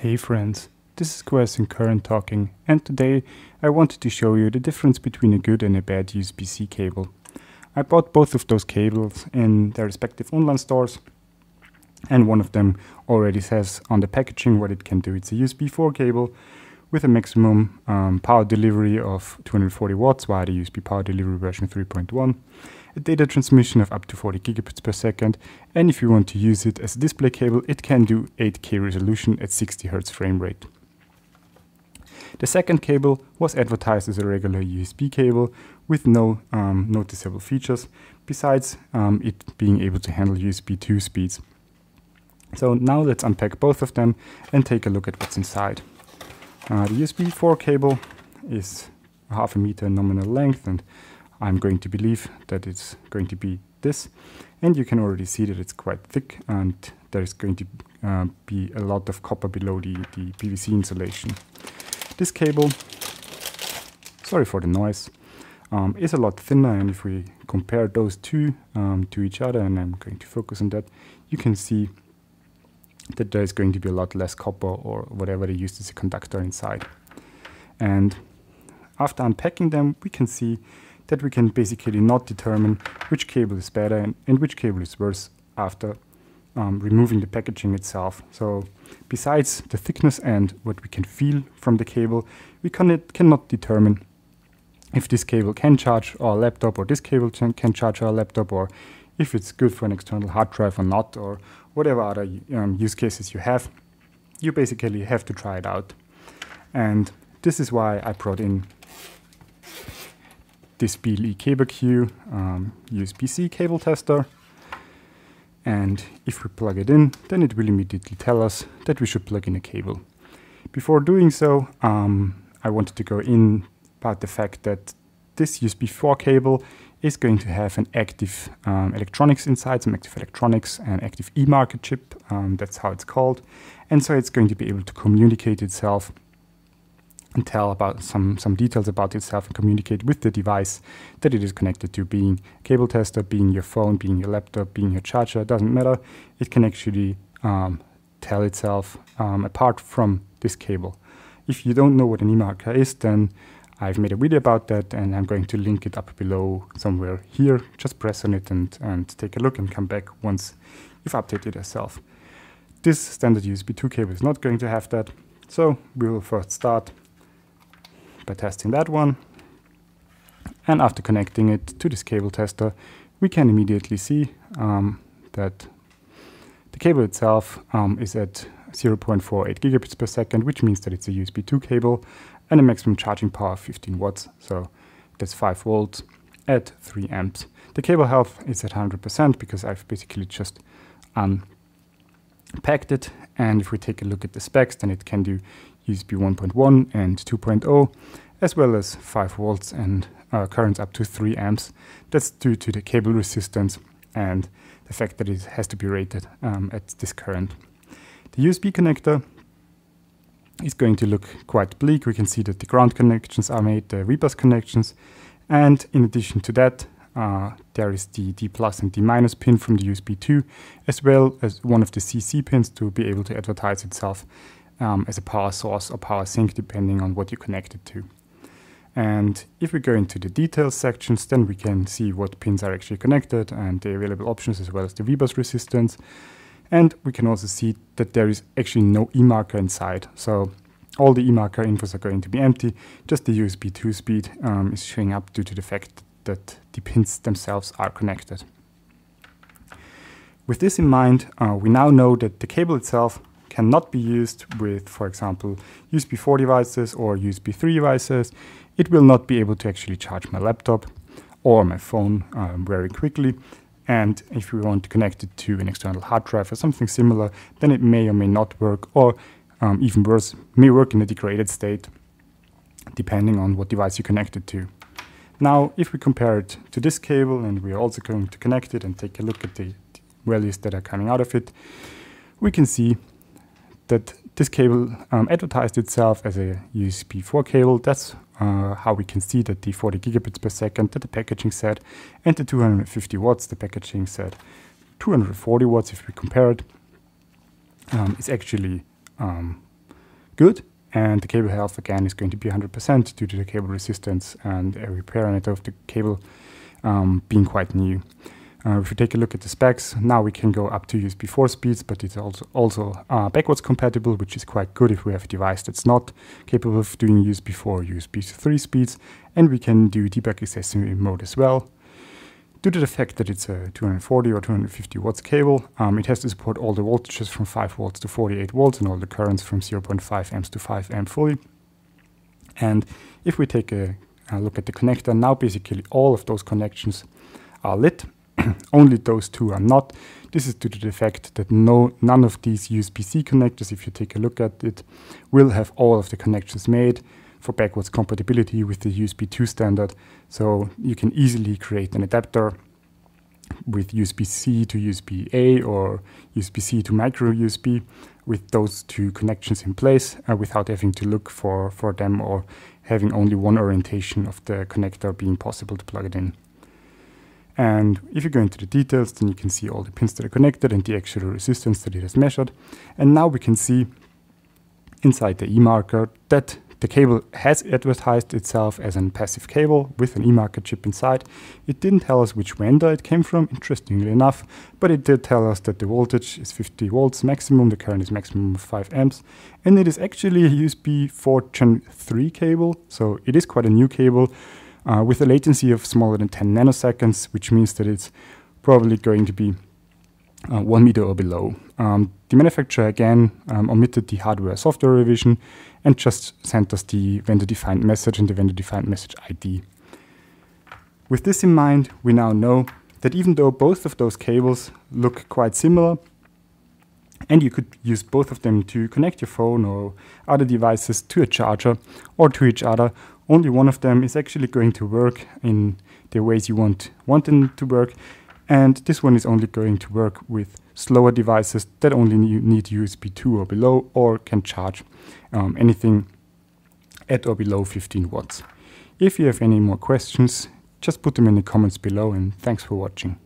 Hey friends, this is Quiescent Current talking and today I wanted to show you the difference between a good and a bad USB-C cable. I bought both of those cables in their respective online stores and one of them already says on the packaging what it can do. It's a USB 4 cable with a maximum um, power delivery of 240 watts via the USB power delivery version 3.1 a data transmission of up to 40 gigabits per second, and if you want to use it as a display cable, it can do 8K resolution at 60 Hz frame rate. The second cable was advertised as a regular USB cable with no um, noticeable features, besides um, it being able to handle USB 2 speeds. So now let's unpack both of them and take a look at what's inside. Uh, the USB 4 cable is half a meter nominal length and I'm going to believe that it's going to be this. And you can already see that it's quite thick and there's going to uh, be a lot of copper below the, the PVC insulation. This cable, sorry for the noise, um, is a lot thinner and if we compare those two um, to each other, and I'm going to focus on that, you can see that there's going to be a lot less copper or whatever they used as a conductor inside. And after unpacking them, we can see that we can basically not determine which cable is better and, and which cable is worse after um, removing the packaging itself. So besides the thickness and what we can feel from the cable, we cannot, cannot determine if this cable can charge our laptop or this cable can charge our laptop or if it's good for an external hard drive or not or whatever other um, use cases you have. You basically have to try it out. And this is why I brought in this BLE Caberqu um, USB-C cable tester. And if we plug it in, then it will immediately tell us that we should plug in a cable. Before doing so, um, I wanted to go in about the fact that this USB 4 cable is going to have an active um, electronics inside, some active electronics and active eMarker chip, um, that's how it's called. And so it's going to be able to communicate itself and tell about some, some details about itself and communicate with the device that it is connected to, being cable tester, being your phone, being your laptop, being your charger, doesn't matter. It can actually um, tell itself um, apart from this cable. If you don't know what an eMarker is, then I've made a video about that and I'm going to link it up below somewhere here. Just press on it and, and take a look and come back once you've updated yourself. This standard USB 2 cable is not going to have that. So we will first start by testing that one. And after connecting it to this cable tester, we can immediately see um, that the cable itself um, is at 0.48 gigabits per second, which means that it's a USB 2 cable and a maximum charging power of 15 watts. So that's 5 volts at 3 amps. The cable health is at 100% because I've basically just unpacked it. And if we take a look at the specs, then it can do USB 1.1 and 2.0, as well as 5 volts and uh, currents up to 3 amps. That's due to the cable resistance and the fact that it has to be rated um, at this current. The USB connector is going to look quite bleak. We can see that the ground connections are made, the V-bus connections, and in addition to that, uh, there is the D plus and D minus pin from the USB 2, as well as one of the CC pins to be able to advertise itself um, as a power source or power sink, depending on what you connect it to. And if we go into the details sections, then we can see what pins are actually connected and the available options as well as the V-bus resistance. And we can also see that there is actually no eMarker inside. So all the eMarker infos are going to be empty. Just the USB 2 speed um, is showing up due to the fact that the pins themselves are connected. With this in mind, uh, we now know that the cable itself cannot be used with, for example, USB 4 devices or USB 3 devices. It will not be able to actually charge my laptop or my phone um, very quickly. And if we want to connect it to an external hard drive or something similar, then it may or may not work, or um, even worse, may work in a degraded state, depending on what device you connect it to. Now, if we compare it to this cable, and we're also going to connect it and take a look at the values that are coming out of it, we can see that this cable um, advertised itself as a USB 4 cable. That's uh, how we can see that the 40 gigabits per second that the packaging said, and the 250 watts the packaging said. 240 watts, if we compare it, um, is actually um, good. And the cable health again is going to be 100% due to the cable resistance and every parameter of the cable um, being quite new. Uh, if we take a look at the specs, now we can go up to USB 4 speeds, but it's also, also uh, backwards compatible, which is quite good if we have a device that's not capable of doing USB 4 or USB 3 speeds. And we can do debug accessory mode as well. Due to the fact that it's a 240 or 250 watts cable, um, it has to support all the voltages from 5 volts to 48 volts and all the currents from 0.5 amps to 5 amp fully. And if we take a, a look at the connector, now basically all of those connections are lit only those two are not. This is due to the fact that no, none of these USB-C connectors, if you take a look at it, will have all of the connections made for backwards compatibility with the USB 2 standard. So you can easily create an adapter with USB-C to USB-A or USB-C to micro USB with those two connections in place uh, without having to look for, for them or having only one orientation of the connector being possible to plug it in. And if you go into the details, then you can see all the pins that are connected and the actual resistance that it has measured. And now we can see inside the eMarker that the cable has advertised itself as a passive cable with an eMarker chip inside. It didn't tell us which vendor it came from, interestingly enough, but it did tell us that the voltage is 50 volts maximum, the current is maximum of 5 amps, and it is actually a USB 4 Gen 3 cable, so it is quite a new cable uh, with a latency of smaller than 10 nanoseconds, which means that it's probably going to be uh, 1 meter or below. Um, the manufacturer again um, omitted the hardware software revision and just sent us the vendor defined message and the vendor defined message ID. With this in mind, we now know that even though both of those cables look quite similar, and you could use both of them to connect your phone or other devices to a charger or to each other only one of them is actually going to work in the ways you want, want them to work. And this one is only going to work with slower devices that only need USB 2 or below or can charge um, anything at or below 15 watts. If you have any more questions, just put them in the comments below and thanks for watching.